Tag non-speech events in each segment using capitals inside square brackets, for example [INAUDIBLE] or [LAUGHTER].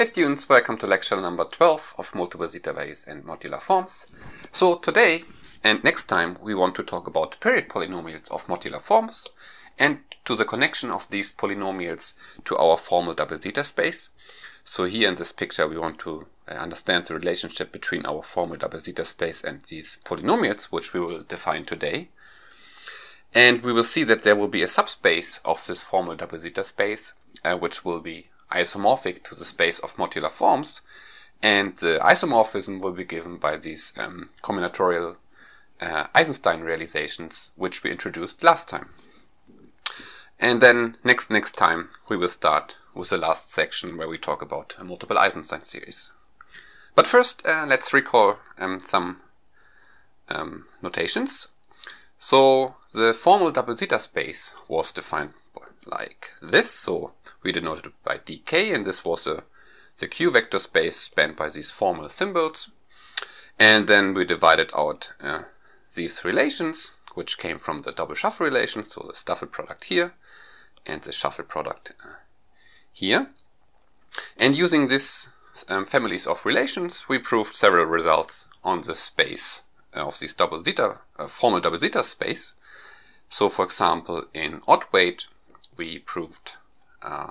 Hey students, welcome to lecture number 12 of multiple zeta values and modular forms. So today and next time we want to talk about period polynomials of modular forms and to the connection of these polynomials to our formal double zeta space. So here in this picture we want to uh, understand the relationship between our formal double zeta space and these polynomials which we will define today. And we will see that there will be a subspace of this formal double zeta space uh, which will be isomorphic to the space of modular forms, and the isomorphism will be given by these um, combinatorial uh, Eisenstein realizations, which we introduced last time. And then next next time we will start with the last section where we talk about a multiple Eisenstein series. But first, uh, let's recall um, some um, notations. So the formal double zeta space was defined like this. So we denoted it by dk, and this was a, the q vector space spanned by these formal symbols. And then we divided out uh, these relations, which came from the double shuffle relations, so the stuffle product here and the shuffle product uh, here. And using these um, families of relations, we proved several results on the space of this double zeta, uh, formal double zeta space. So for example, in odd weight, we proved uh,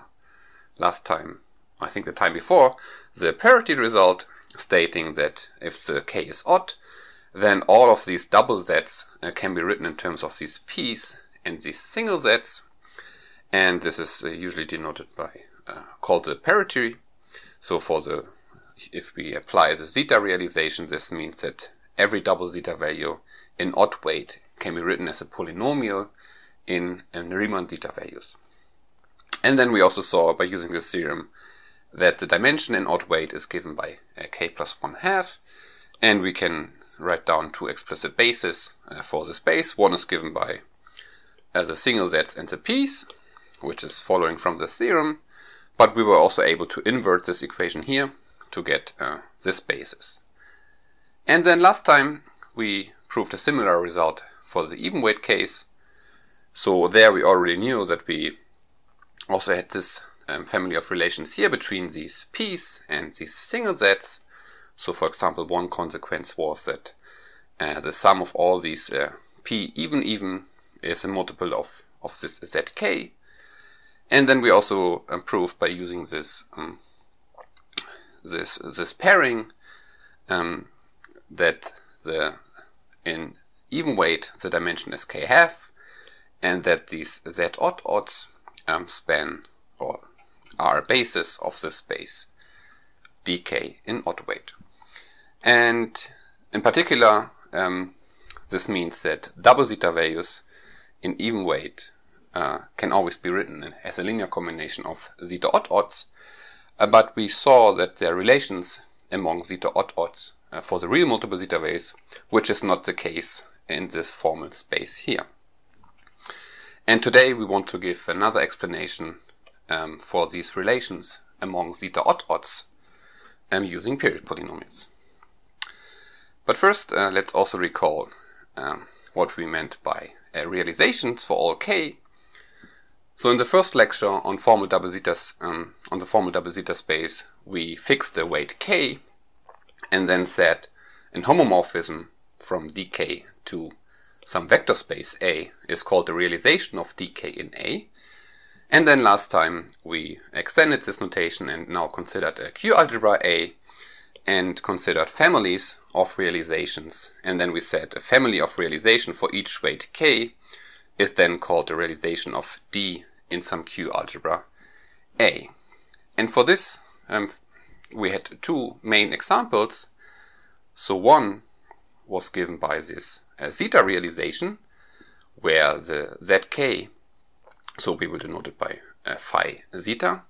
last time, I think the time before, the parity result stating that if the k is odd, then all of these double z's uh, can be written in terms of these p's and these single z's, and this is uh, usually denoted by uh, called the parity. So for the if we apply the zeta realization, this means that every double zeta value in odd weight can be written as a polynomial in, in Riemann zeta values. And then we also saw by using this theorem that the dimension in odd weight is given by uh, k plus 1 half, and we can write down two explicit bases uh, for this base. One is given by uh, the single z's and the p's, which is following from the theorem, but we were also able to invert this equation here to get uh, this basis. And then last time we proved a similar result for the even weight case. So there we already knew that we also had this um, family of relations here between these p's and these single z's. So for example, one consequence was that uh, the sum of all these uh, p even even is a multiple of, of this zk. And then we also improved by using this um, this this pairing um, that the in even weight the dimension is k half, and that these z odd odds um, span or are basis of the space dk in odd weight. And in particular, um, this means that double zeta values in even weight uh, can always be written as a linear combination of zeta odd odds, uh, but we saw that there are relations among zeta odd odds uh, for the real multiple zeta values, which is not the case in this formal space here. And today we want to give another explanation um, for these relations among zeta odd odds um, using period polynomials. But first, uh, let's also recall um, what we meant by uh, realizations for all k. So in the first lecture on formal double zetas, um, on the formal double zeta space, we fixed the weight k and then said an homomorphism from dk to some vector space A is called the realization of dk in A. And then last time we extended this notation and now considered a Q algebra A and considered families of realizations. And then we said a family of realization for each weight k is then called the realization of D in some Q algebra A. And for this um, we had two main examples. So one was given by this uh, zeta realization, where the zk, so we will denote it by uh, phi zeta,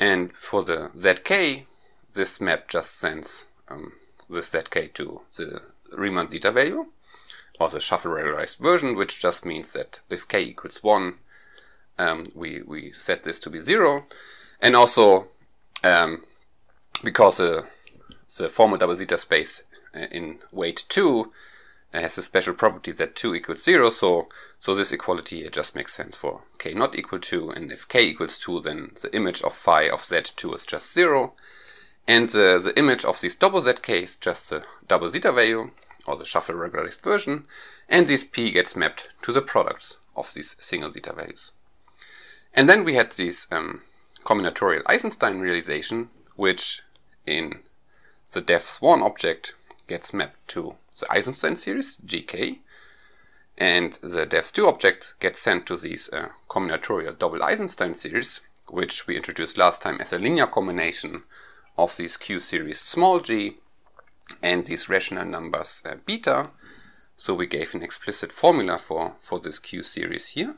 and for the zk, this map just sends um, this zk to the Riemann zeta value, or the shuffle regularized version, which just means that if k equals 1, um, we, we set this to be 0. And also, um, because the, the formal double zeta space uh, in weight 2 has a special property that 2 equals 0, so, so this equality here just makes sense for k not equal to, and if k equals 2, then the image of phi of z2 is just 0, and the, the image of this double zk is just the double zeta value, or the shuffle regularized version, and this p gets mapped to the products of these single zeta values. And then we had this um, combinatorial Eisenstein realization, which in the depth 1 object gets mapped to the Eisenstein series, GK, and the depth 2 object gets sent to this uh, combinatorial double Eisenstein series, which we introduced last time as a linear combination of these Q series small g and these rational numbers uh, beta. So we gave an explicit formula for, for this Q series here.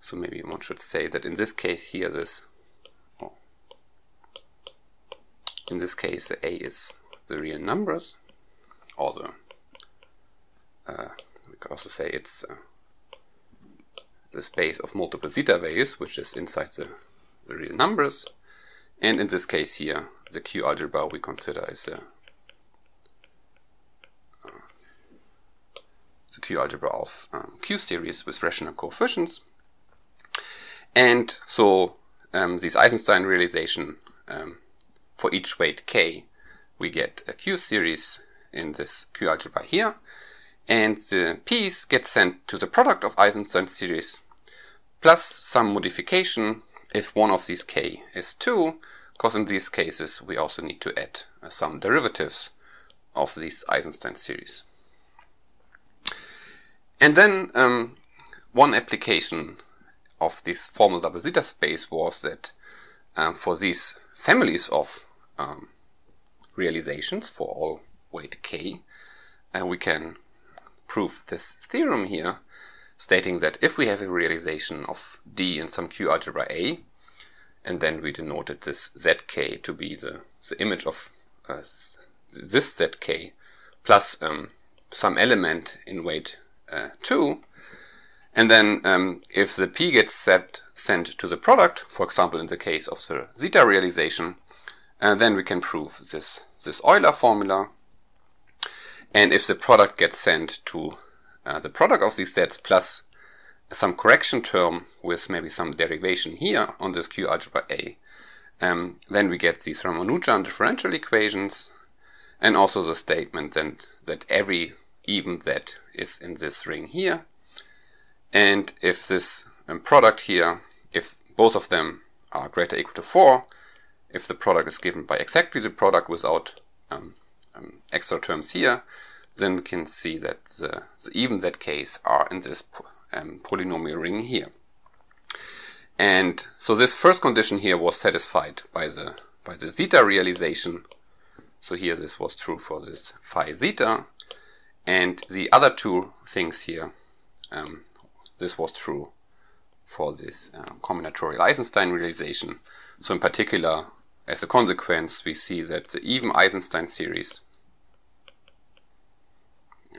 So maybe one should say that in this case here, this, oh, in this case, the A is the real numbers, the, uh, we could also say it's uh, the space of multiple zeta values, which is inside the, the real numbers. And in this case here, the Q algebra we consider is a the Q algebra of um, Q series with rational coefficients. And so um, this Eisenstein realization um, for each weight k, we get a Q series in this Q algebra here. And the p's get sent to the product of Eisenstein series plus some modification if one of these k is 2, because in these cases we also need to add uh, some derivatives of these Eisenstein series. And then um, one application of this formal double zeta space was that um, for these families of um, realizations for all weight k, and we can prove this theorem here, stating that if we have a realization of D in some Q algebra A, and then we denoted this zk to be the, the image of uh, this zk plus um, some element in weight uh, 2. And then um, if the p gets set, sent to the product, for example in the case of the zeta realization, uh, then we can prove this, this Euler formula. And if the product gets sent to uh, the product of these sets plus some correction term with maybe some derivation here on this Q algebra A, um, then we get these Ramanujan differential equations and also the statement that, that every even that is in this ring here. And if this um, product here, if both of them are greater or equal to 4, if the product is given by exactly the product without um, extra terms here, then we can see that the, the even zk's are in this um, polynomial ring here. And so this first condition here was satisfied by the by the zeta realization. So here this was true for this phi zeta, and the other two things here, um, this was true for this uh, combinatorial Eisenstein realization. So in particular, as a consequence, we see that the even Eisenstein series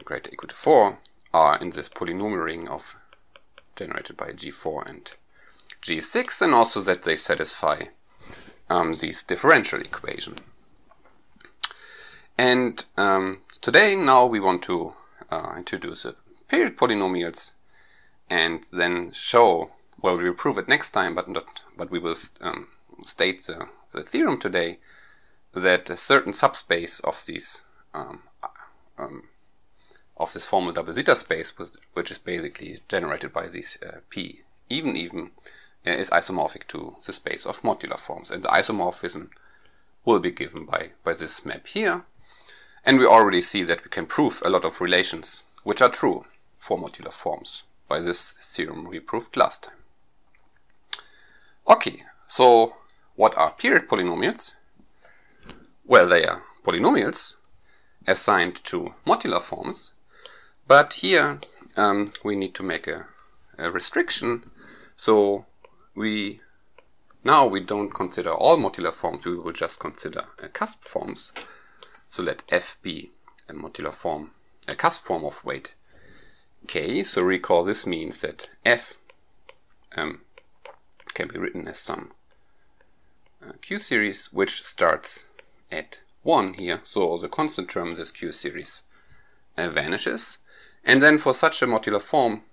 greater equal to 4 are in this polynomial ring of generated by G4 and G6 and also that they satisfy um, this differential equation. And um, today now we want to uh, introduce the period polynomials and then show, well we will prove it next time but not, but we will um, state the, the, theorem today that a certain subspace of these um, um, of this formal double zeta space which is basically generated by this uh, p even even uh, is isomorphic to the space of modular forms and the isomorphism will be given by, by this map here and we already see that we can prove a lot of relations which are true for modular forms by this theorem we proved last time. Okay, so what are period polynomials? Well, they are polynomials assigned to modular forms, but here um, we need to make a, a restriction. So we now we don't consider all modular forms, we will just consider uh, cusp forms. So let f be a modular form, a cusp form of weight k. So recall this means that f um, can be written as some uh, q series which starts at 1 here. So the constant term in this q series uh, vanishes. And then for such a modular form,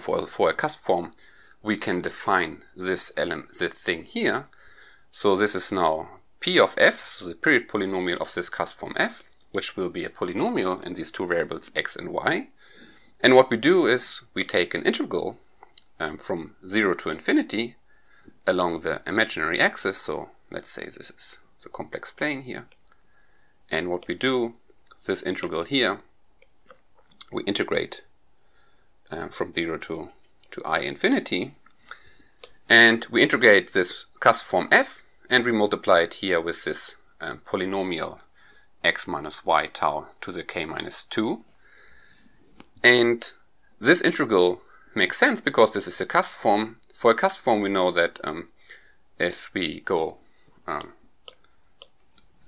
for, for a cusp form, we can define this element, this thing here. So this is now p of f, so the period polynomial of this cusp form f, which will be a polynomial in these two variables x and y. And what we do is we take an integral um, from 0 to infinity along the imaginary axis. So let's say this is the complex plane here. And what we do, this integral here, we integrate uh, from 0 to, to i infinity. And we integrate this cusp form f and we multiply it here with this um, polynomial x minus y tau to the k minus 2. And this integral makes sense because this is a cusp form. For a cusp form we know that um, if we go um,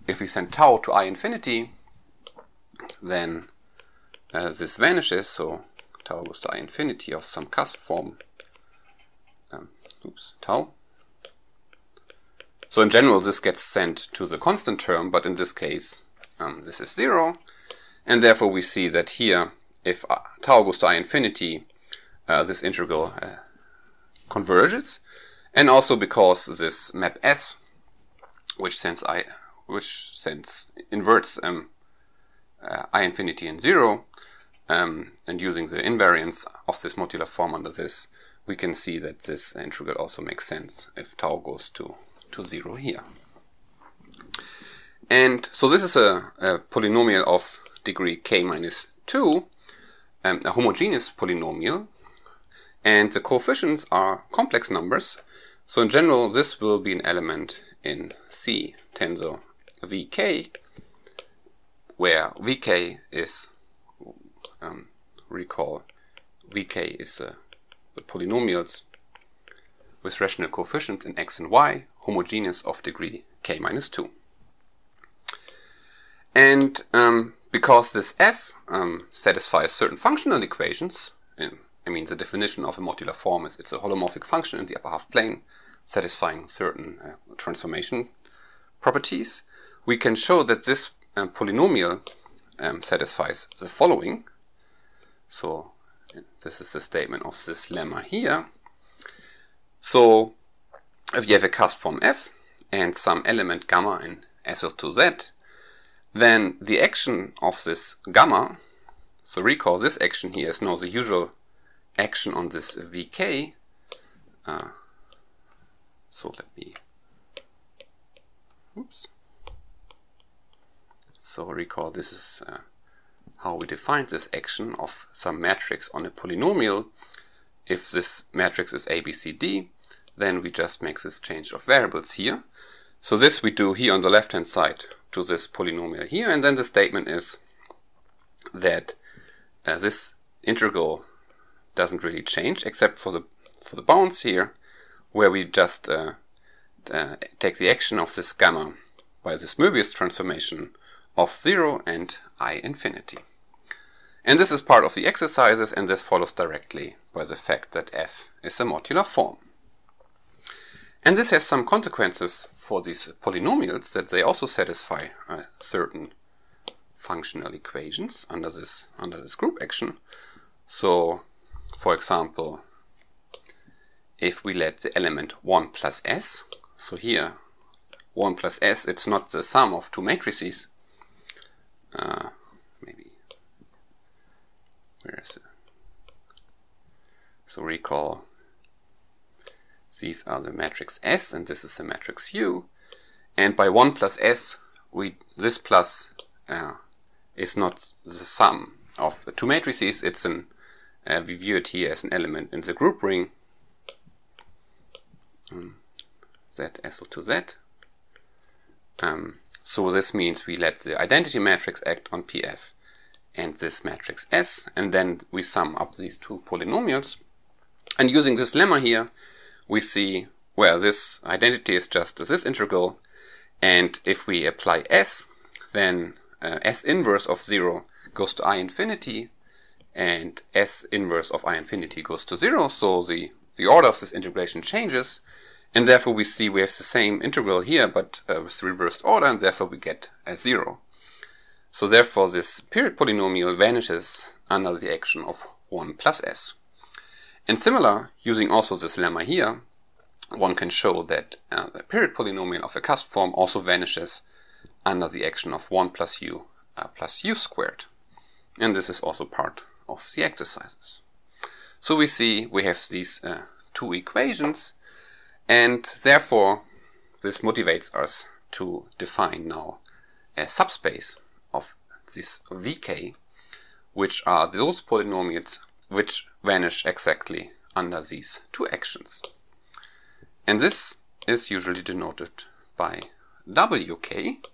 if we send tau to i infinity, then uh, this vanishes, so tau goes to i infinity of some cusp form, um, oops, tau. So in general, this gets sent to the constant term, but in this case, um, this is zero, and therefore we see that here, if uh, tau goes to i infinity, uh, this integral uh, converges, and also because this map S, which sends i which sends inverts um, uh, i infinity and zero, um, and using the invariance of this modular form under this, we can see that this integral also makes sense if tau goes to, to zero here. And so this is a, a polynomial of degree k minus 2, um, a homogeneous polynomial, and the coefficients are complex numbers. So in general, this will be an element in C tensor vk, where vk is, um, recall, vk is uh, the polynomials with rational coefficients in x and y, homogeneous of degree k minus 2. And um, because this f um, satisfies certain functional equations, I mean the definition of a modular form is it's a holomorphic function in the upper half plane satisfying certain uh, transformation properties, we can show that this um, polynomial um, satisfies the following. So this is the statement of this lemma here. So if you have a cusp form f and some element gamma in SL2Z, then the action of this gamma, so recall this action here is now the usual action on this vk. Uh, so let me, oops. So recall this is uh, how we define this action of some matrix on a polynomial. If this matrix is ABCD, then we just make this change of variables here. So this we do here on the left hand side to this polynomial here, and then the statement is that uh, this integral doesn't really change except for the for the bounds here, where we just uh, uh, take the action of this gamma by this Möbius transformation of 0 and i infinity. And this is part of the exercises and this follows directly by the fact that f is a modular form. And this has some consequences for these polynomials that they also satisfy uh, certain functional equations under this under this group action. So, for example, if we let the element 1 plus s, so here 1 plus s, it's not the sum of two matrices, uh, maybe. Where is it? So recall these are the matrix S and this is the matrix U. And by 1 plus S we this plus uh, is not the sum of two matrices. It's an uh, we view it here as an element in the group ring. Um, to Z. Um, so this means we let the identity matrix act on PF and this matrix S, and then we sum up these two polynomials. And using this lemma here, we see, well, this identity is just this integral, and if we apply S, then uh, S inverse of 0 goes to I infinity, and S inverse of I infinity goes to 0, so the, the order of this integration changes, and therefore we see we have the same integral here, but uh, with reversed order, and therefore we get a zero. So therefore this period polynomial vanishes under the action of 1 plus s. And similar, using also this lemma here, one can show that uh, the period polynomial of a cusp form also vanishes under the action of 1 plus u uh, plus u squared. And this is also part of the exercises. So we see we have these uh, two equations and therefore this motivates us to define now a subspace of this vk which are those polynomials which vanish exactly under these two actions. And this is usually denoted by wk.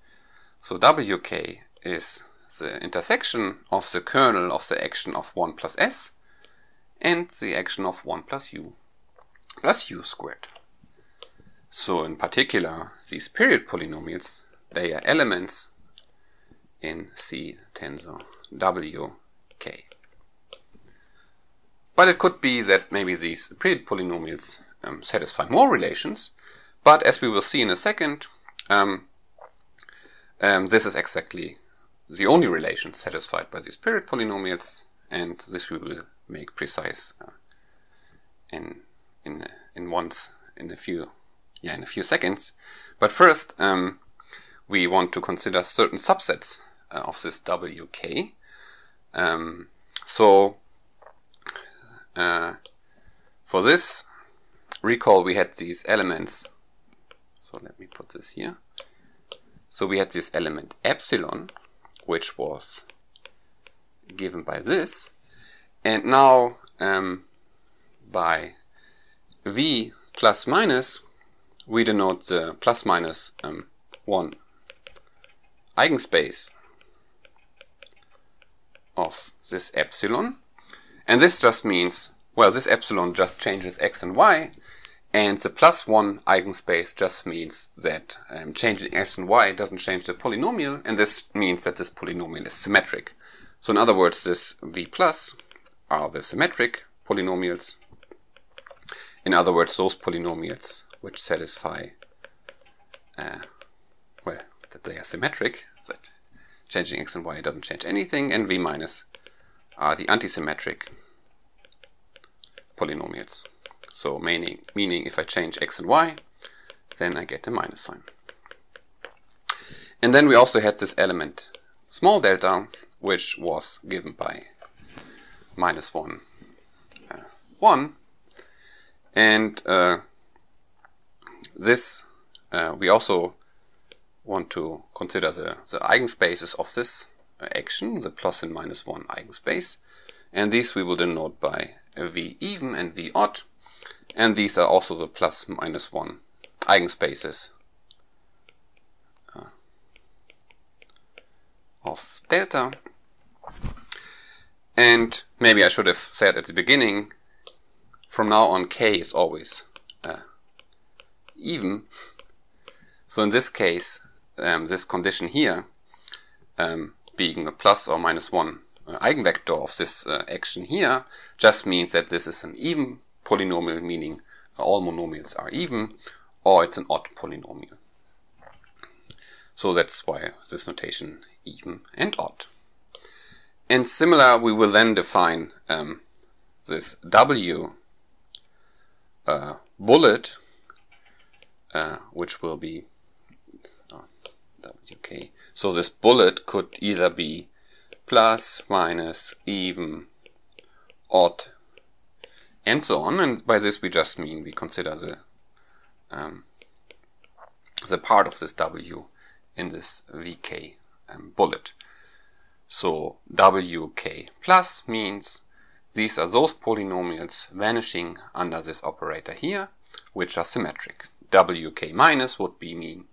So wk is the intersection of the kernel of the action of 1 plus s and the action of 1 plus u plus u squared. So in particular, these period polynomials, they are elements in C tensor wk. But it could be that maybe these period polynomials um, satisfy more relations, but as we will see in a second, um, um, this is exactly the only relation satisfied by these period polynomials, and this we will make precise uh, in in in once in a few yeah in a few seconds. But first, um, we want to consider certain subsets uh, of this WK. Um, so uh, for this, recall we had these elements. So let me put this here. So we had this element epsilon, which was given by this. And now um, by v plus minus, we denote the plus minus um, 1 eigenspace of this epsilon. And this just means, well, this epsilon just changes x and y, and the plus 1 eigenspace just means that um, changing x and y doesn't change the polynomial, and this means that this polynomial is symmetric. So in other words, this v plus are the symmetric polynomials. In other words, those polynomials which satisfy, uh, well, that they are symmetric, that changing x and y doesn't change anything, and v minus are the antisymmetric polynomials. So meaning, meaning if I change x and y, then I get a minus sign. And then we also had this element small delta, which was given by minus 1, uh, 1. And uh, this, uh, we also want to consider the, the eigenspaces of this action, the plus and minus 1 eigenspace. And these we will denote by v even and v odd. And these are also the plus minus 1 eigenspaces uh, of delta. And maybe I should have said at the beginning, from now on k is always even. So in this case, um, this condition here, um, being a plus or minus 1 uh, eigenvector of this uh, action here, just means that this is an even polynomial, meaning all monomials are even, or it's an odd polynomial. So that's why this notation even and odd. And similar, we will then define um, this W uh, bullet, uh, which will be WK. So this bullet could either be plus, minus, even, odd, and so on. And by this we just mean we consider the um, the part of this W in this VK um, bullet. So WK plus means these are those polynomials vanishing under this operator here, which are symmetric. WK minus would be mean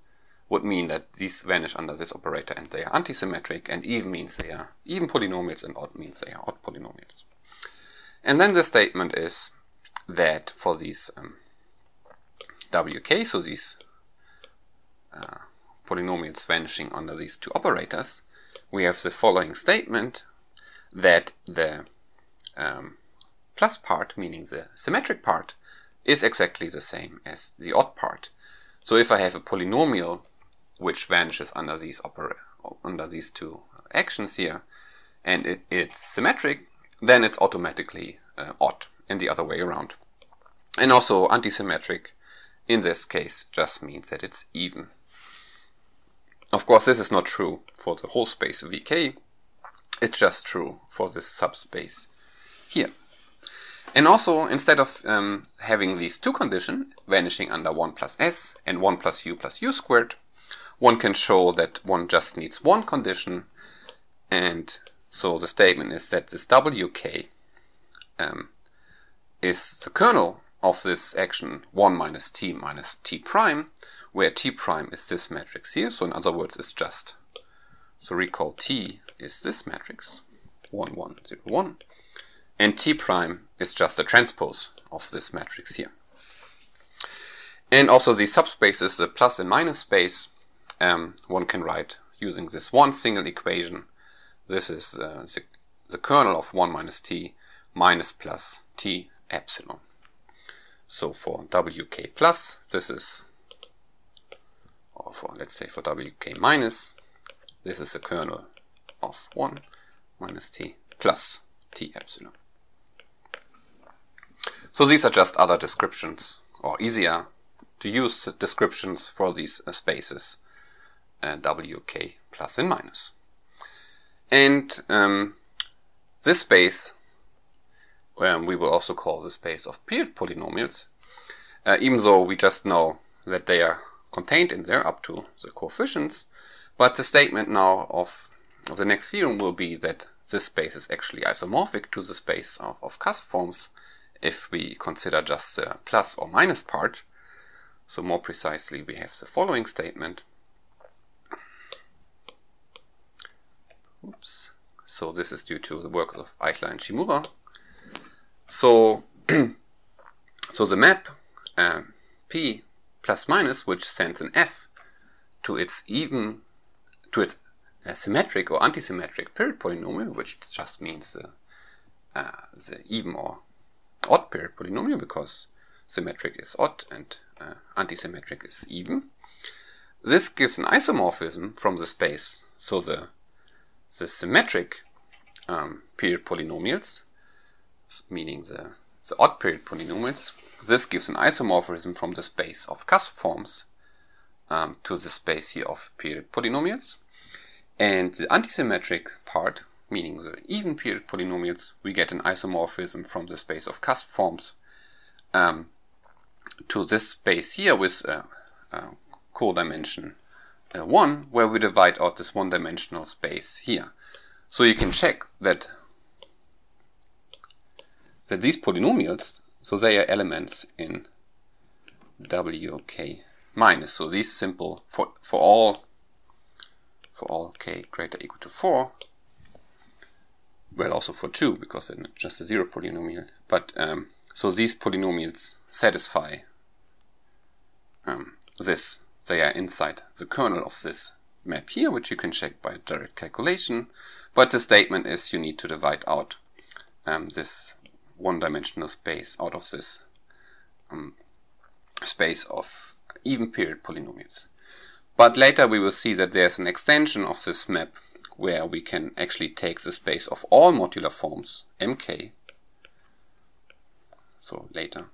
would mean that these vanish under this operator and they are antisymmetric, and even means they are even polynomials, and odd means they are odd polynomials. And then the statement is that for these um, wk, so these uh, polynomials vanishing under these two operators, we have the following statement that the um, plus part, meaning the symmetric part, is exactly the same as the odd part. So if I have a polynomial which vanishes under these under these two actions here and it, it's symmetric, then it's automatically uh, odd and the other way around. And also antisymmetric in this case just means that it's even. Of course, this is not true for the whole space Vk. It's just true for this subspace here. And also, instead of um, having these two conditions, vanishing under 1 plus s and 1 plus u plus u squared, one can show that one just needs one condition. And so the statement is that this wk um, is the kernel of this action 1 minus t minus t prime, where t prime is this matrix here. So in other words, it's just. So recall t is this matrix, 1, 1, 0, 1. And t prime is just a transpose of this matrix here. And also the subspace is the plus and minus space. Um, one can write using this one single equation. This is uh, the, the kernel of 1 minus t minus plus t epsilon. So for wk plus, this is, or for let's say for wk minus, this is the kernel of 1 minus t plus t epsilon. So these are just other descriptions, or easier to use descriptions for these uh, spaces, uh, wk plus and minus. And um, this space um, we will also call the space of period polynomials, uh, even though we just know that they are contained in there up to the coefficients. But the statement now of the next theorem will be that this space is actually isomorphic to the space of, of cusp forms if we consider just the plus or minus part. So more precisely, we have the following statement. Oops. So this is due to the work of Eichler and Shimura. So, [CLEARS THROAT] so the map uh, P plus minus, which sends an F to its even, to its uh, symmetric or antisymmetric period polynomial, which just means uh, the even or odd period polynomial because symmetric is odd and uh, antisymmetric is even. This gives an isomorphism from the space. So the, the symmetric um, period polynomials meaning the, the odd period polynomials. This gives an isomorphism from the space of cusp forms um, to the space here of period polynomials. And the antisymmetric part, meaning the even period polynomials, we get an isomorphism from the space of cusp forms um, to this space here with a, a codimension uh, 1, where we divide out this one-dimensional space here. So you can check that that these polynomials, so they are elements in wk minus. So these simple for for all for all k greater equal to four. Well, also for two because it's just a zero polynomial. But um, so these polynomials satisfy um, this. They are inside the kernel of this map here, which you can check by direct calculation. But the statement is you need to divide out um, this one-dimensional space out of this um, space of even period polynomials. But later we will see that there's an extension of this map where we can actually take the space of all modular forms, mk, so later.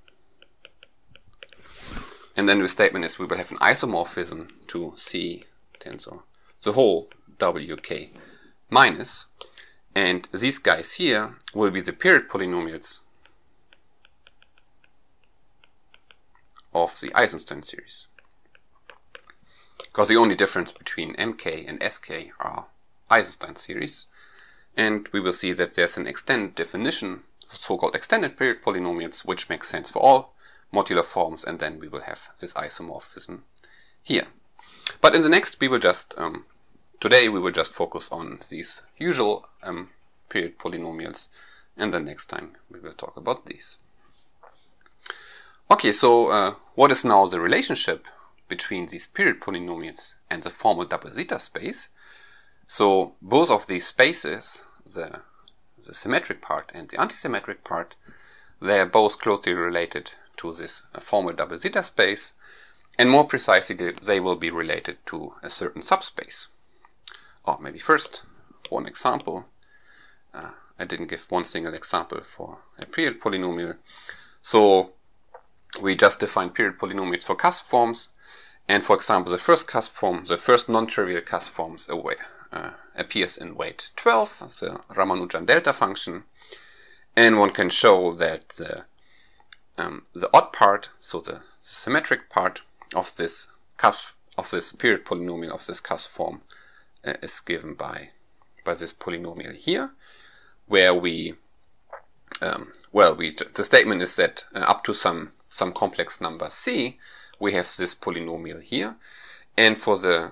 And then the statement is we will have an isomorphism to C tensor, the whole wk minus and these guys here will be the period polynomials of the Eisenstein series. Because the only difference between MK and SK are Eisenstein series. And we will see that there's an extended definition, so-called extended period polynomials, which makes sense for all modular forms, and then we will have this isomorphism here. But in the next, we will just um, Today we will just focus on these usual um, period polynomials and then next time we will talk about these. Okay, so uh, what is now the relationship between these period polynomials and the formal double zeta space? So both of these spaces, the, the symmetric part and the antisymmetric part, they are both closely related to this formal double zeta space and more precisely they will be related to a certain subspace or maybe first one example. Uh, I didn't give one single example for a period polynomial. So we just define period polynomials for cusp forms. And for example, the first cusp form, the first non-trivial cusp forms away, uh, appears in weight 12, the Ramanujan delta function. And one can show that um, the odd part, so the, the, symmetric part of this cusp, of this period polynomial of this cusp form, uh, is given by by this polynomial here, where we, um, well, we the statement is that uh, up to some some complex number c, we have this polynomial here, and for the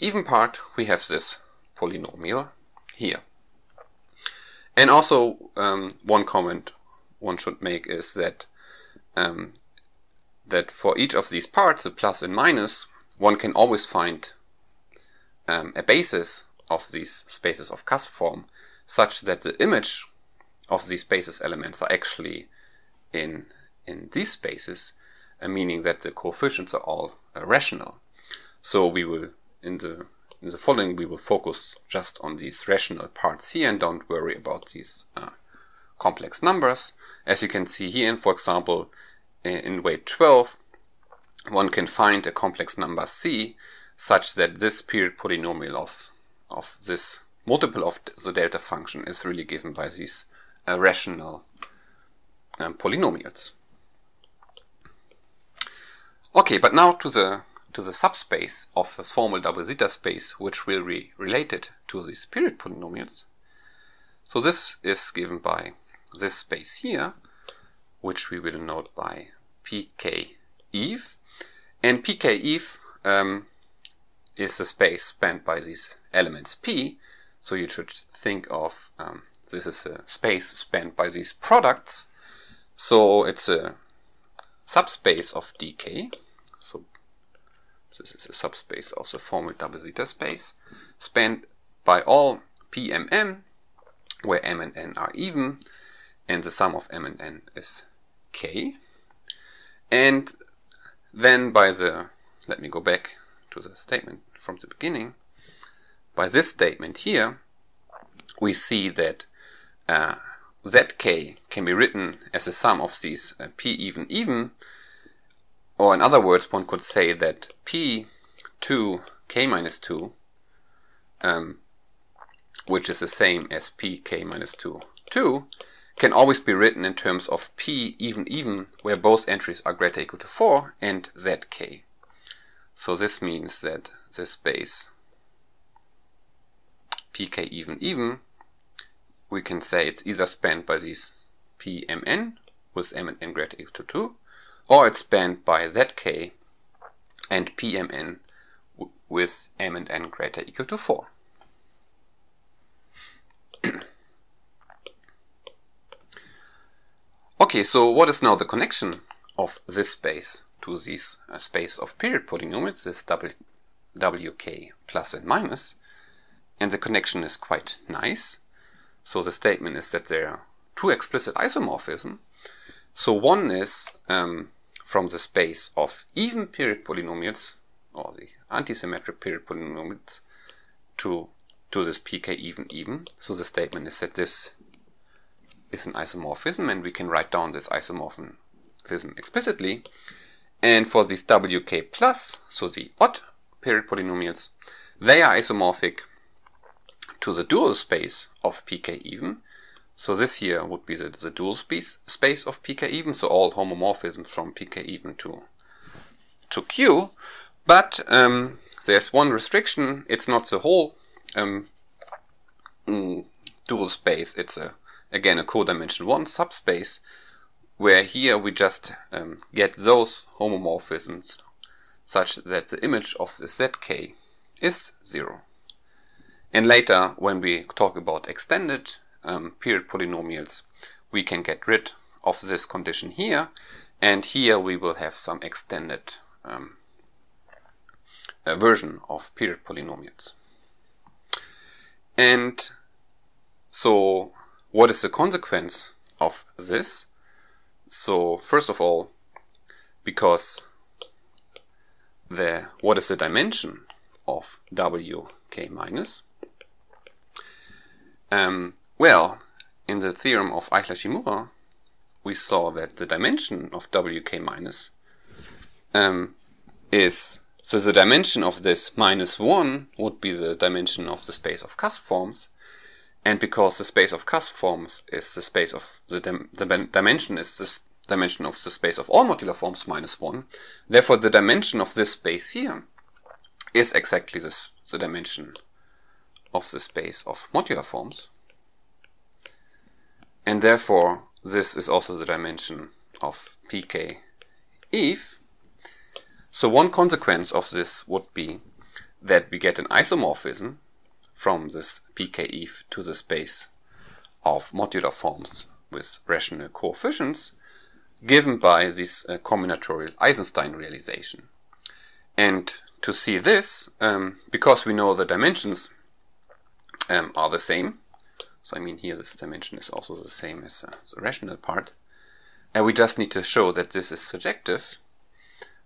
even part, we have this polynomial here. And also, um, one comment one should make is that um, that for each of these parts, the plus and minus, one can always find um, a basis of these spaces of cusp form such that the image of these basis elements are actually in, in these spaces, uh, meaning that the coefficients are all uh, rational. So we will, in the, in the following, we will focus just on these rational parts here and don't worry about these uh, complex numbers. As you can see here, for example, in weight 12, one can find a complex number c such that this period polynomial of, of this multiple of the delta function is really given by these uh, rational um, polynomials. Okay, but now to the to the subspace of this formal double zeta space, which will be related to these period polynomials. So this is given by this space here, which we will note by pk eve. And pk eve um, is the space spanned by these elements p. So you should think of um, this is a space spanned by these products. So it's a subspace of dk. So this is a subspace of the formal double zeta space spanned by all pmm where m and n are even and the sum of m and n is k. And then by the, let me go back to the statement from the beginning, by this statement here, we see that uh, zk can be written as a sum of these uh, p even even, or in other words, one could say that p 2 k minus 2, um, which is the same as p k minus 2 2, can always be written in terms of p even even, where both entries are greater equal to 4, and zk. So this means that this space pk even even, we can say it's either spanned by these pmn with m and n greater equal to 2, or it's spanned by zk and pmn with m and n greater equal to 4. [CLEARS THROAT] okay, so what is now the connection of this space to this uh, space of period polynomials, this wk plus and minus? And the connection is quite nice. So the statement is that there are two explicit isomorphism. So one is um, from the space of even period polynomials, or the antisymmetric period polynomials, to, to this pk even even. So the statement is that this is an isomorphism, and we can write down this isomorphism explicitly. And for these wk plus, so the odd period polynomials, they are isomorphic to the dual space of pk even. So this here would be the, the dual space, space of pk even, so all homomorphisms from pk even to, to q. But um, there's one restriction, it's not the whole um, mm, dual space, it's a again a codimension 1 subspace, where here we just um, get those homomorphisms such that the image of the zk is 0. And later, when we talk about extended um, period polynomials, we can get rid of this condition here. And here we will have some extended um, version of period polynomials. And so what is the consequence of this? So first of all, because the what is the dimension of wk minus? Um, well, in the theorem of Eichler-Shimura, we saw that the dimension of WK minus um, is so the dimension of this minus 1 would be the dimension of the space of cusp forms. And because the space of cusp forms is the space of the, dim the dimension is the dimension of the space of all modular forms minus 1, therefore the dimension of this space here is exactly this, the dimension of the space of modular forms. And therefore this is also the dimension of pk Eve. So one consequence of this would be that we get an isomorphism from this pk Eve to the space of modular forms with rational coefficients given by this uh, combinatorial Eisenstein realization. And to see this, um, because we know the dimensions um, are the same, so I mean here this dimension is also the same as uh, the rational part, and we just need to show that this is surjective,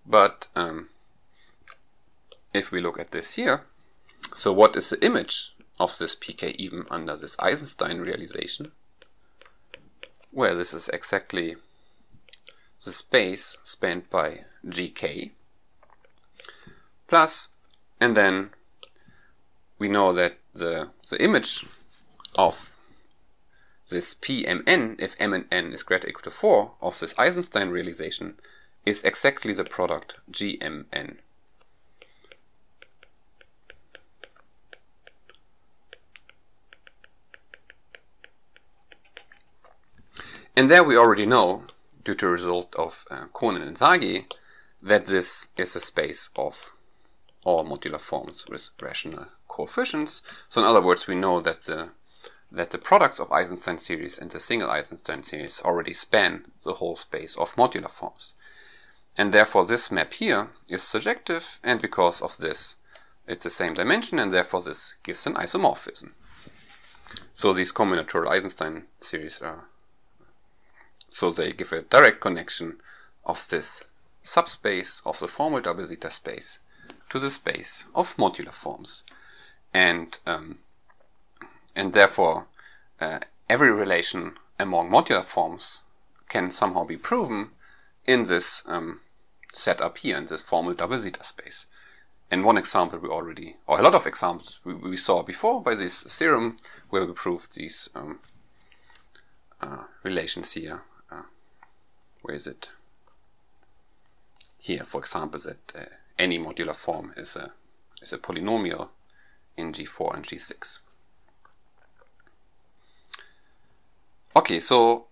but um, if we look at this here, so what is the image of this pk even under this Eisenstein realization? Well, this is exactly the space spanned by gk plus, and then we know that the, the image of this Pmn, if m and n is greater equal to 4, of this Eisenstein realization is exactly the product Gmn. And there we already know due to the result of uh, and Zagier, that this is a space of all modular forms with rational coefficients. So in other words, we know that the that the products of Eisenstein series and the single Eisenstein series already span the whole space of modular forms. And therefore this map here is surjective and because of this it's the same dimension and therefore this gives an isomorphism. So these combinatorial Eisenstein series are so they give a direct connection of this subspace of the formal double zeta space to the space of modular forms. And, um, and therefore, uh, every relation among modular forms can somehow be proven in this um, setup here, in this formal double zeta space. And one example we already, or a lot of examples we, we saw before by this theorem, where we proved these um, uh, relations here where is it? Here, for example, that uh, any modular form is a, is a polynomial in G4 and G6. Okay, so,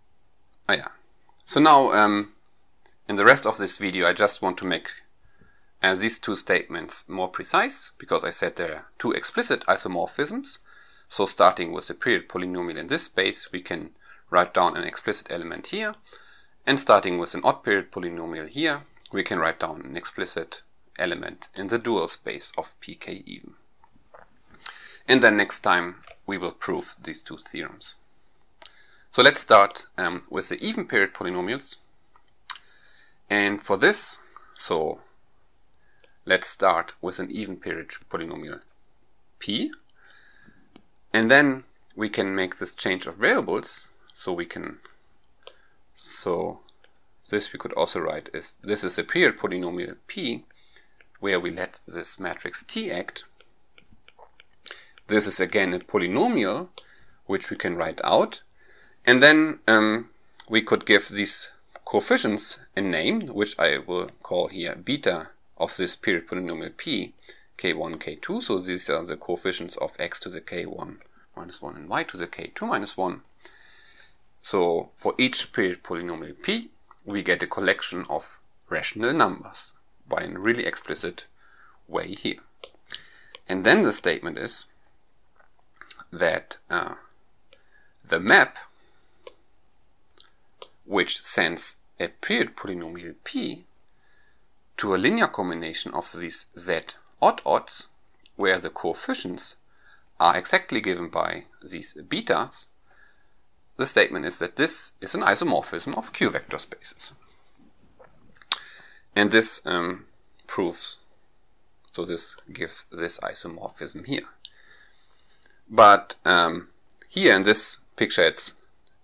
oh yeah. So now, um, in the rest of this video, I just want to make uh, these two statements more precise, because I said there are two explicit isomorphisms. So starting with the period polynomial in this space, we can write down an explicit element here, and starting with an odd period polynomial here, we can write down an explicit element in the dual space of pk even. And then next time we will prove these two theorems. So let's start um, with the even period polynomials. And for this, so let's start with an even period polynomial p. And then we can make this change of variables. So we can so this we could also write as this is a period polynomial P where we let this matrix T act. This is again a polynomial which we can write out and then um, we could give these coefficients a name which I will call here beta of this period polynomial P k1, k2 so these are the coefficients of x to the k1 minus 1 and y to the k2 minus 1 so for each period polynomial p, we get a collection of rational numbers by a really explicit way here. And then the statement is that uh, the map which sends a period polynomial p to a linear combination of these z odd odds where the coefficients are exactly given by these betas the statement is that this is an isomorphism of Q vector spaces. And this um, proves, so this gives this isomorphism here. But um, here in this picture it's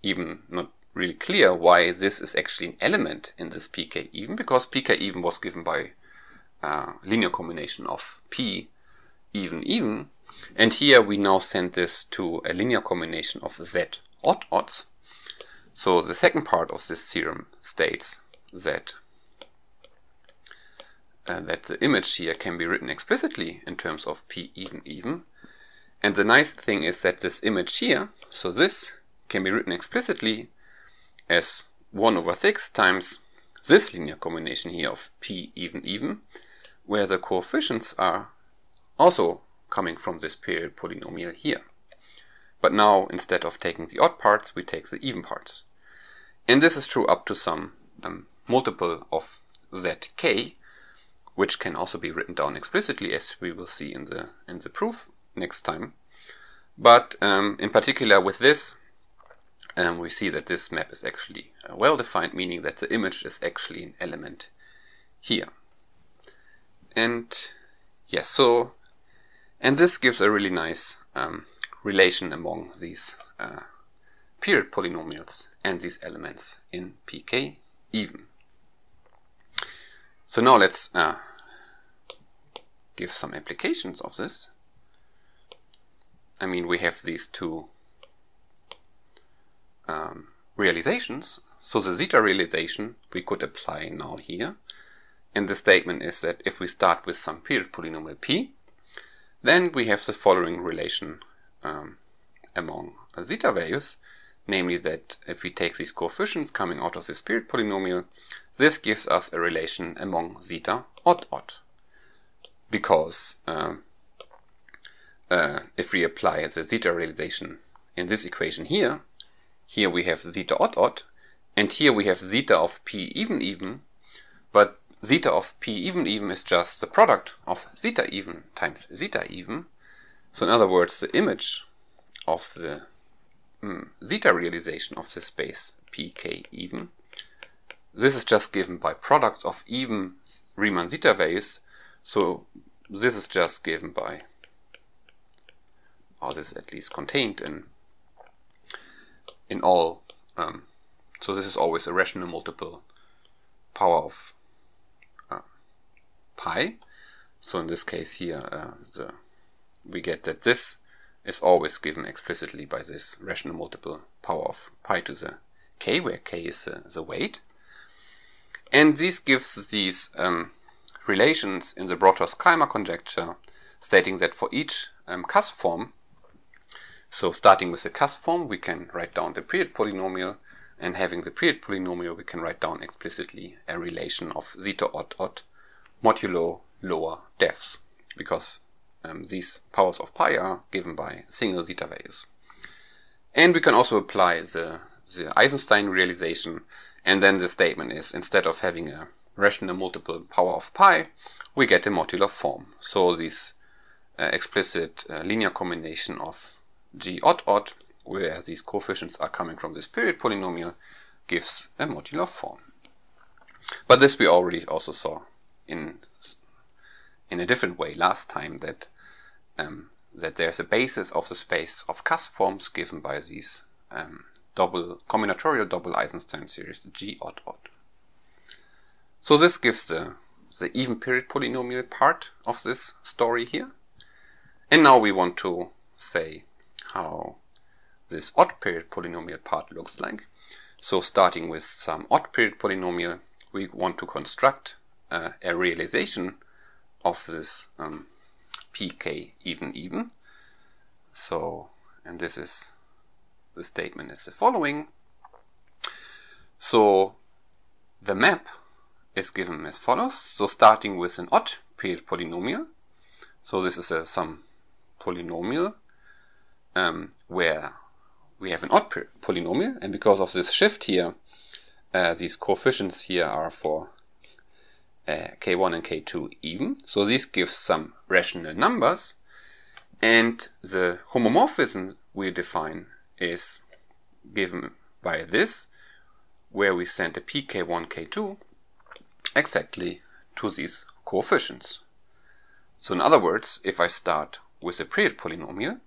even not really clear why this is actually an element in this pk even because pk even was given by a linear combination of p even even. And here we now send this to a linear combination of z odd odds. So the second part of this theorem states that uh, that the image here can be written explicitly in terms of p even even. And the nice thing is that this image here so this can be written explicitly as 1 over 6 times this linear combination here of p even even, where the coefficients are also coming from this period polynomial here. But now, instead of taking the odd parts, we take the even parts. And this is true up to some um, multiple of zk, which can also be written down explicitly, as we will see in the, in the proof next time. But um, in particular with this, um, we see that this map is actually uh, well defined, meaning that the image is actually an element here. And yes, so, and this gives a really nice um, relation among these uh, period polynomials and these elements in pk even. So now let's uh, give some applications of this. I mean, we have these two um, realizations. So the zeta realization we could apply now here. And the statement is that if we start with some period polynomial p, then we have the following relation um, among zeta values, namely that if we take these coefficients coming out of this period polynomial, this gives us a relation among zeta odd odd. Because um, uh, if we apply the zeta realization in this equation here, here we have zeta odd odd, and here we have zeta of p even even, but zeta of p even even is just the product of zeta even times zeta even. So in other words, the image of the mm, zeta realization of the space pk even, this is just given by products of even Riemann zeta values, so this is just given by, or this is at least contained in in all. Um, so this is always a rational multiple power of uh, pi. So in this case here, uh, the, we get that this is always given explicitly by this rational multiple power of pi to the k, where k is uh, the weight. And this gives these um, relations in the Broadhurst-Kreimer conjecture, stating that for each um, cusp form, so starting with the cusp form, we can write down the period polynomial, and having the period polynomial, we can write down explicitly a relation of zeta odd odd modulo lower depths, because um, these powers of pi are given by single zeta values. And we can also apply the, the Eisenstein realization, and then the statement is, instead of having a rational multiple power of pi, we get a modular form. So this uh, explicit uh, linear combination of g odd odd, where these coefficients are coming from this period polynomial, gives a modular form. But this we already also saw in in a different way last time that um, that there's a basis of the space of cusp forms given by these um, double combinatorial double Eisenstein series G odd odd. So this gives the the even period polynomial part of this story here. And now we want to say how this odd period polynomial part looks like. So starting with some odd period polynomial, we want to construct uh, a realization of this um, pk even even. So, and this is, the statement is the following. So, the map is given as follows. So starting with an odd period polynomial. So this is a, some polynomial um, where we have an odd polynomial, and because of this shift here, uh, these coefficients here are for uh, k1 and k2 even. So this gives some rational numbers, and the homomorphism we define is given by this, where we send a pk1, k2 exactly to these coefficients. So in other words, if I start with a period polynomial,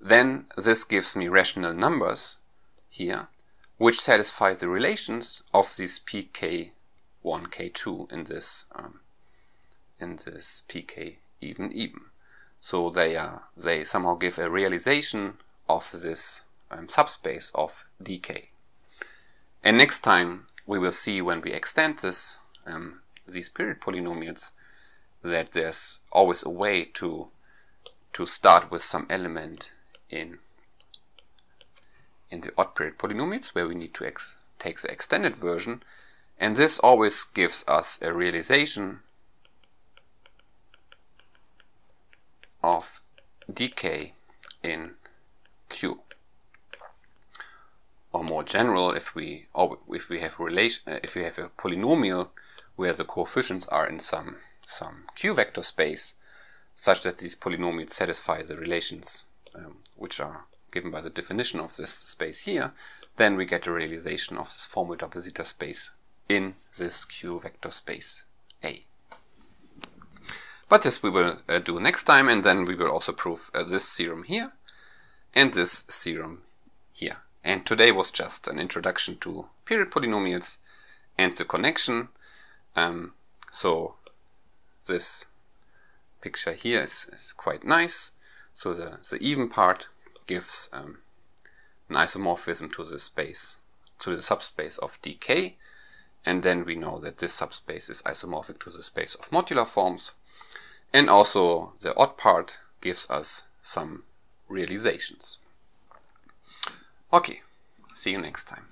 then this gives me rational numbers here, which satisfy the relations of this pk1, k2 in this um, in this pk even even. So they are they somehow give a realization of this um, subspace of dk. And next time we will see when we extend this um, these period polynomials that there's always a way to to start with some element in in the odd period polynomials where we need to take the extended version and this always gives us a realization of dk in Q. Or more general, if we if we have relation uh, if we have a polynomial where the coefficients are in some some Q vector space, such that these polynomials satisfy the relations um, which are given by the definition of this space here, then we get a realization of this formal double zeta space in this Q vector space A. But this we will uh, do next time, and then we will also prove uh, this theorem here and this theorem here. And today was just an introduction to period polynomials and the connection. Um, so this picture here is, is, quite nice. So the, the even part gives um, an isomorphism to the space, to the subspace of dk, and then we know that this subspace is isomorphic to the space of modular forms. And also the odd part gives us some realizations. Okay, see you next time.